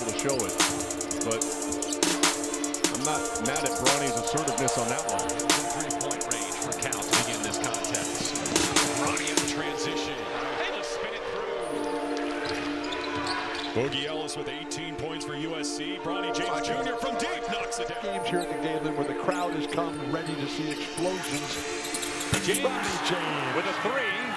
able to show it. But I'm not mad at Bronny's assertiveness on that one. Three-point range for Cal to begin this contest. Bronny in transition. They just spin it through. Boogie Ellis with 18 points for USC. Bronny James Jr. from deep knocks it down. Games here at the Galen where the crowd has come ready to see explosions. James, Bronny James. with a three.